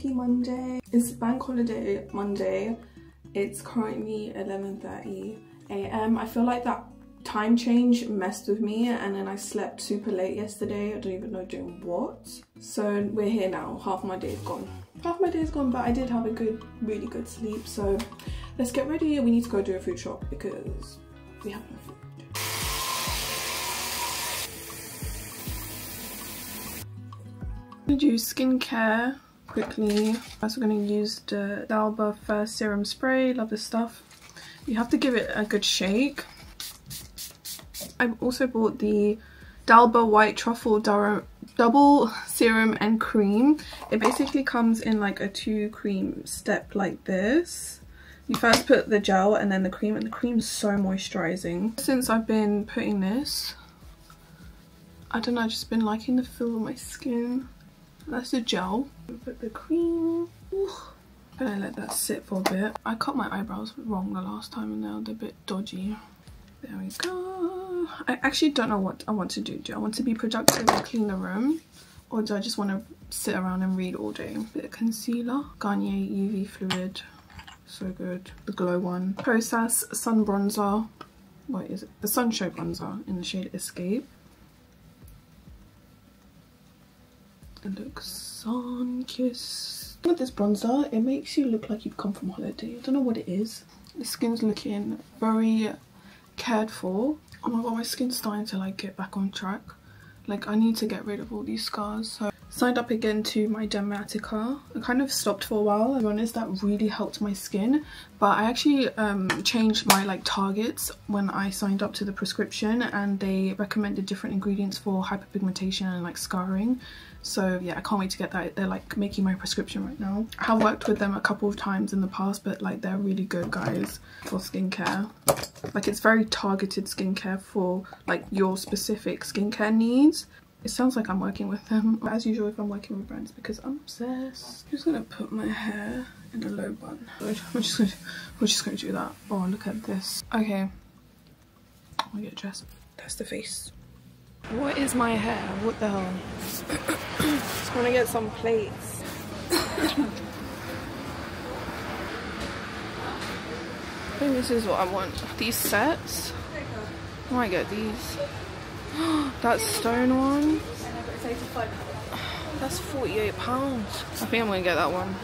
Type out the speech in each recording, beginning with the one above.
happy Monday. It's bank holiday Monday. It's currently 11.30 a.m. I feel like that time change messed with me and then I slept super late yesterday. I don't even know doing what. So we're here now. Half my day is gone. Half my day is gone, but I did have a good, really good sleep. So let's get ready. We need to go do a food shop because we have no food. do skincare quickly. First we're going to use the d'Alba First Serum Spray. Love this stuff. You have to give it a good shake. I've also bought the d'Alba White Truffle Double Serum and Cream. It basically comes in like a two cream step like this. You first put the gel and then the cream and the cream is so moisturizing. Since I've been putting this, I don't know, I've just been liking the feel of my skin. That's the gel. Put the cream. Gonna let that sit for a bit. I cut my eyebrows wrong the last time and now they're a bit dodgy. There we go. I actually don't know what I want to do. Do I want to be productive and clean the room? Or do I just want to sit around and read all day? Bit of concealer. Garnier UV Fluid. So good. The glow one. Kosas Sun Bronzer. What is it? The Sun Bronzer in the shade Escape. It looks sun kissed. With this bronzer, it makes you look like you've come from holiday. I don't know what it is. The skin's looking very cared for. Oh my god, my skin's starting to like get back on track. Like I need to get rid of all these scars. So signed up again to my Dermatica. I kind of stopped for a while. I'll be honest, that really helped my skin. But I actually um, changed my like targets when I signed up to the prescription and they recommended different ingredients for hyperpigmentation and like scarring so yeah i can't wait to get that they're like making my prescription right now i have worked with them a couple of times in the past but like they're really good guys for skincare like it's very targeted skincare for like your specific skincare needs it sounds like i'm working with them as usual if i'm working with brands because i'm obsessed i'm just gonna put my hair in a low bun we're just gonna we're just gonna do that oh look at this okay I'm gonna get dressed that's the face what is my hair? What the hell? Just want to get some plates. I think this is what I want. These sets. I might get these. that stone one. That's 48 pounds. I think I'm gonna get that one.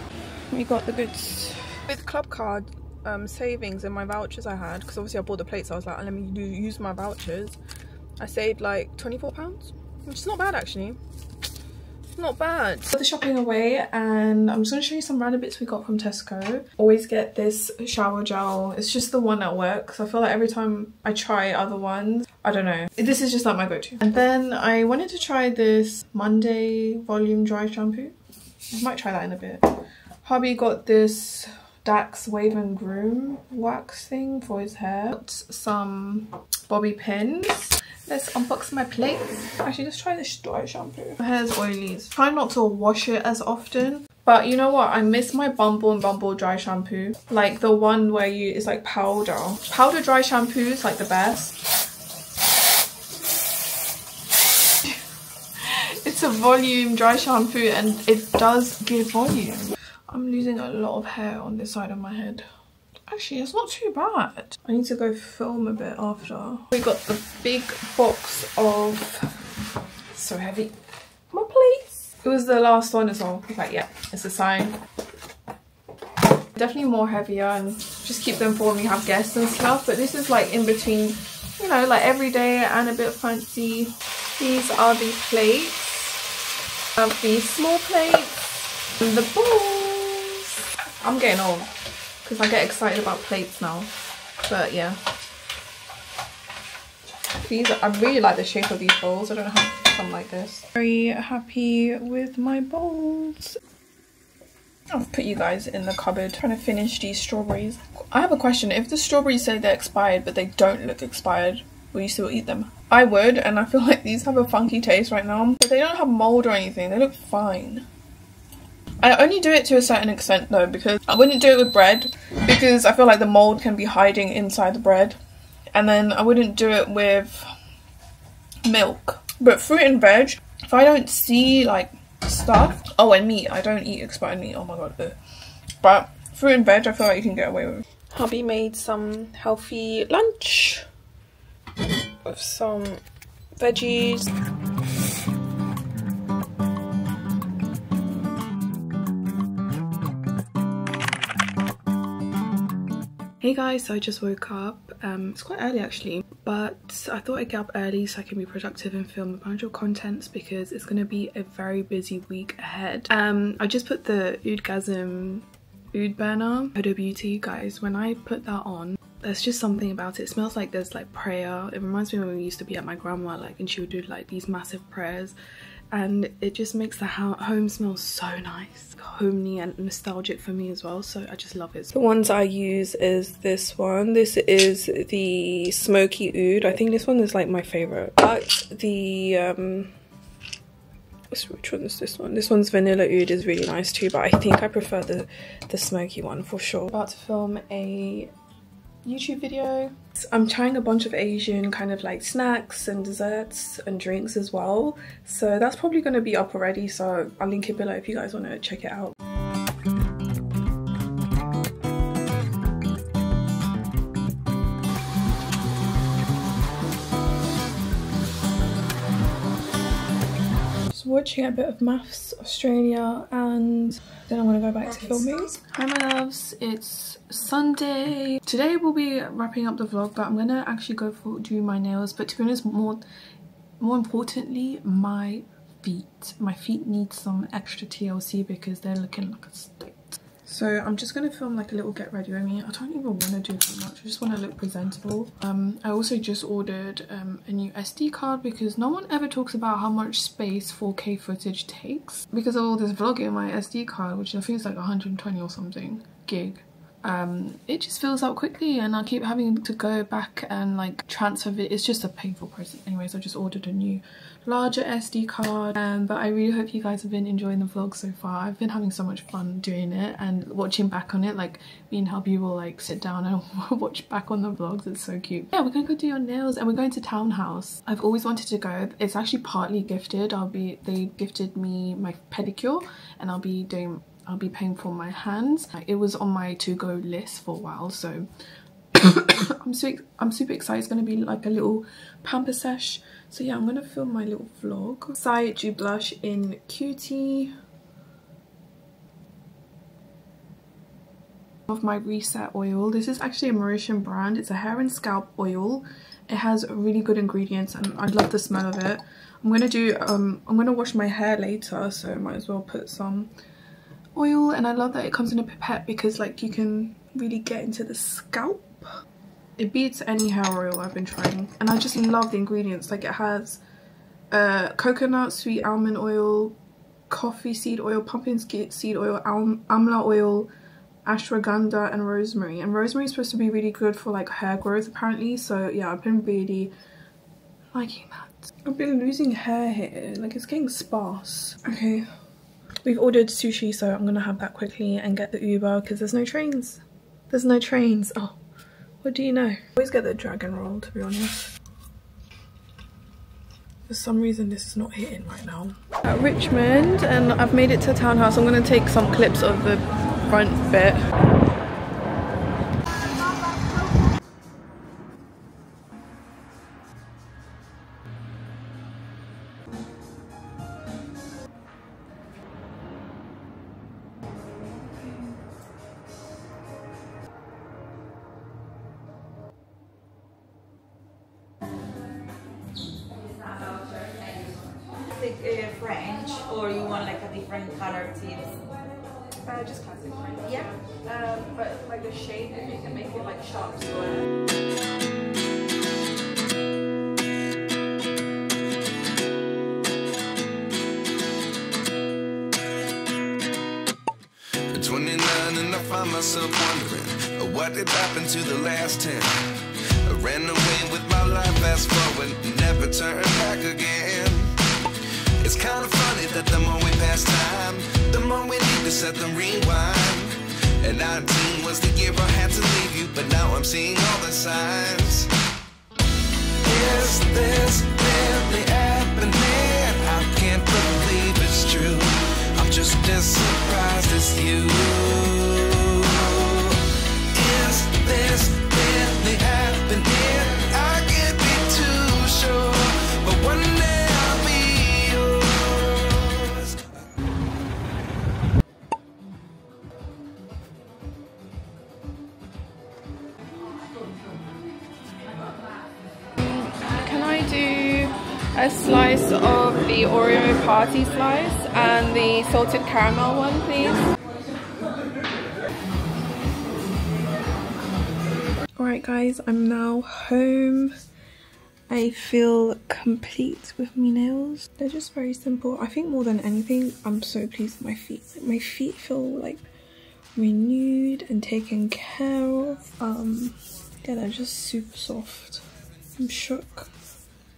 We got the goods. With club card um, savings and my vouchers I had, because obviously I bought the plates, I was like, let me do, use my vouchers. I saved like 24 pounds, which is not bad actually. Not bad. Put the shopping away and I'm just going to show you some random bits we got from Tesco. Always get this shower gel. It's just the one that works. I feel like every time I try other ones, I don't know. This is just like my go-to. And then I wanted to try this Monday Volume Dry Shampoo. I might try that in a bit. Hubby got this Dax Wave and Groom wax thing for his hair. Got some bobby pins Let's unbox my plate. Actually, let's try this dry shampoo. My hair's oily. Try not to wash it as often. But you know what? I miss my Bumble and Bumble dry shampoo. Like the one where you, it's like powder. Powder dry shampoo is like the best. it's a volume dry shampoo and it does give volume. I'm losing a lot of hair on this side of my head. Actually, it's not too bad. I need to go film a bit after. We got the big box of... So heavy. My place. It was the last one as well. Like, yeah, it's a sign. Definitely more heavier and just keep them for when we have guests and stuff. But this is like in between, you know, like everyday and a bit fancy. These are the plates. I have these small plates and the balls. I'm getting old because I get excited about plates now. But yeah. These, I really like the shape of these bowls. I don't know how to come like this. Very happy with my bowls. I'll put you guys in the cupboard trying to finish these strawberries. I have a question. If the strawberries say they're expired but they don't look expired, will you still eat them? I would and I feel like these have a funky taste right now. But they don't have mold or anything. They look fine. I only do it to a certain extent though because I wouldn't do it with bread because I feel like the mold can be hiding inside the bread and then I wouldn't do it with milk but fruit and veg if I don't see like stuff. Oh, and meat. I don't eat expired meat. Oh my god. Ugh. But fruit and veg, I feel like you can get away with. Hubby made some healthy lunch with some veggies. Hey guys, so I just woke up. Um, it's quite early actually, but I thought I'd get up early so I can be productive and film a bunch of contents because it's going to be a very busy week ahead. Um, I just put the Oudgasm Oud Burner Huda Beauty, guys. When I put that on, there's just something about it. It smells like there's like prayer. It reminds me when we used to be at my grandma, like, and she would do like these massive prayers and it just makes the home smell so nice. Homely and nostalgic for me as well so i just love it. The ones i use is this one. This is the smoky oud. I think this one is like my favorite. But the um which one is this one? This one's vanilla oud is really nice too but i think i prefer the the smoky one for sure. About to film a youtube video I'm trying a bunch of Asian kind of like snacks and desserts and drinks as well. So that's probably going to be up already. So I'll link it below if you guys want to check it out. Watching a bit of MAFS Australia and then I'm gonna go back to filming. Hi my loves, it's Sunday. Today we'll be wrapping up the vlog, but I'm gonna actually go for do my nails. But to be honest, more more importantly, my feet. My feet need some extra TLC because they're looking like a stick. So I'm just going to film like a little get ready with me. I don't even want to do too much. I just want to look presentable. Um, I also just ordered um, a new SD card because no one ever talks about how much space 4K footage takes. Because of all this vlogging, my SD card, which I think is like 120 or something gig, um, it just fills up quickly and I keep having to go back and like transfer it. It's just a painful process. Anyways, I just ordered a new larger SD card um, but I really hope you guys have been enjoying the vlog so far. I've been having so much fun doing it and watching back on it like me and hubby will like sit down and watch back on the vlogs. It's so cute. Yeah, we're gonna go do your nails and we're going to Townhouse. I've always wanted to go. It's actually partly gifted. I'll be, they gifted me my pedicure and I'll be doing I'll be paying for my hands. It was on my to-go list for a while, so I'm super, I'm super excited. It's going to be like a little pamper sesh. So yeah, I'm going to film my little vlog. Dew Blush in Cutie. Of my Reset oil. This is actually a Mauritian brand. It's a hair and scalp oil. It has really good ingredients and I love the smell of it. I'm gonna do um I'm gonna wash my hair later, so I might as well put some oil and I love that it comes in a pipette because like you can really get into the scalp. It beats any hair oil I've been trying and I just love the ingredients like it has uh, coconut, sweet almond oil, coffee seed oil, pumpkin seed oil, amla oil, ashwagandha and rosemary and rosemary is supposed to be really good for like hair growth apparently so yeah I've been really liking that. I've been losing hair here like it's getting sparse. Okay We've ordered sushi, so I'm gonna have that quickly and get the Uber because there's no trains. There's no trains. Oh, what do you know? Always get the dragon roll, to be honest. For some reason, this is not hitting right now. At Richmond, and I've made it to townhouse. I'm gonna take some clips of the front bit. 29 and you want like a different color? Yeah, just classic French. Yeah, but like a shape, if you can make it like sharp so It's winning enough I find myself wondering uh, what did happen to the last 10. I ran away with my life, fast forward, never turn back again. It's kind of funny that the more we pass time, the more we need to set the rewind. And 19 was the year I had to leave you, but now I'm seeing all the signs. Is this really a slice of the Oreo party slice and the salted caramel one, please. Alright guys, I'm now home. I feel complete with my nails. They're just very simple. I think more than anything, I'm so pleased with my feet. Like, my feet feel like renewed and taken care of. Um, yeah, they're just super soft. I'm shook.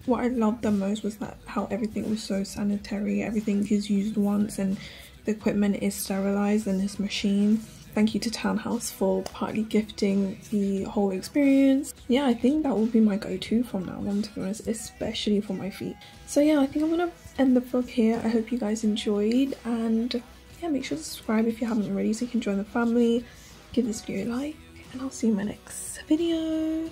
What I loved the most was that how everything was so sanitary. Everything is used once and the equipment is sterilized in this machine thank you to Townhouse for partly gifting the whole experience. Yeah, I think that will be my go-to from now on to be honest, especially for my feet. So yeah, I think I'm gonna end the vlog here. I hope you guys enjoyed and yeah, make sure to subscribe if you haven't already so you can join the family. Give this video a like and I'll see you in my next video.